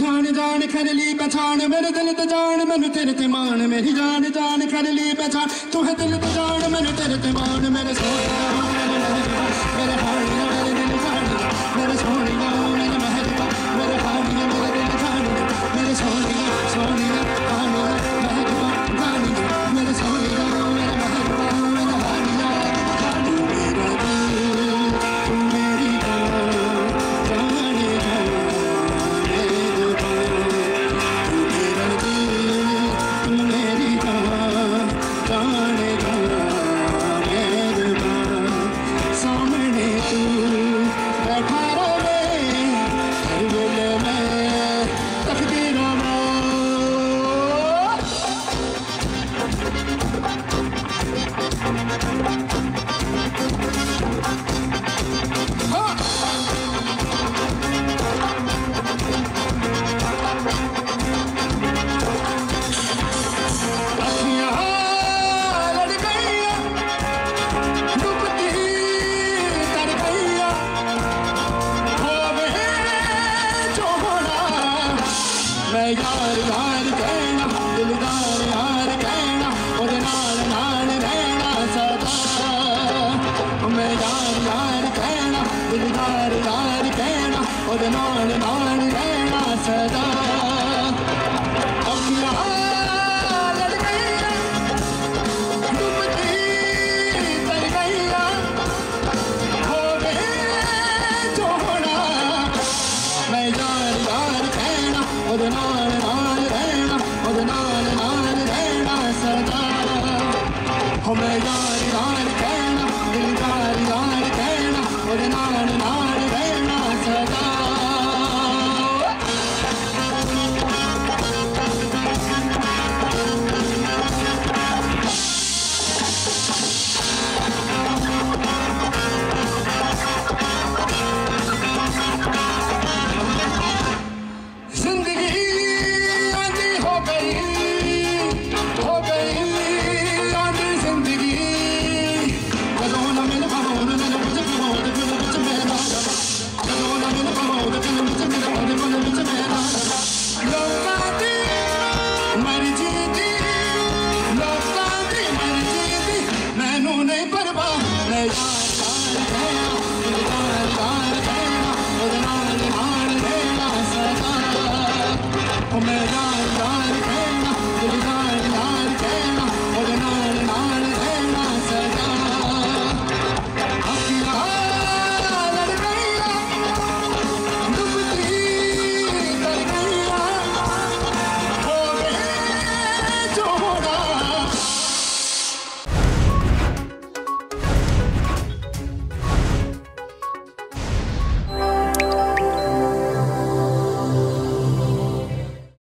ਜਾਣ ਜਾਣ ਕਰ ਲਈ ਪਛਾਣ ਮੇਰੇ ਦਿਲ ਤੇ ਜਾਣ ਮੈਨੂੰ ਤੇਰੇ ਤੇ ਮਾਣ ਮੇਰੀ ਜਾਨ ਜਾਨ ਕਰ ਲਈ ਪਛਾਣ ਤੂੰ ਹੈ ਦਿਲ ਤੇ ਜਾਣ ਮੈਨੂੰ ਤੇਰੇ ਤੇ ਮਾਣ ਮੇਰੇ ਸੋਹਣਾ मैं यार यार, कहना। दिलदार यार, कहना। और नाल नाल रहना सदा मैं यार दिलदार यार, कहना। और नाल नाल रहना सदा ਉਹਦੇ ਨਾਲ ਨਾਲ ਰਹਿਣਾ ਉਹਦੇ ਨਾਲ ਨਾਲ ਰਹਿਣਾ ਸਦਾ ਹੋ ਮੈਂ ਯਾਰ ਯਾਰ ਕਹਿਣਾ ਦਿਲਦਾਰ ਯਾਰ ਕਹਿਣਾ ਉਹਦੇ ਨਾਲ ਨਾਲ कहना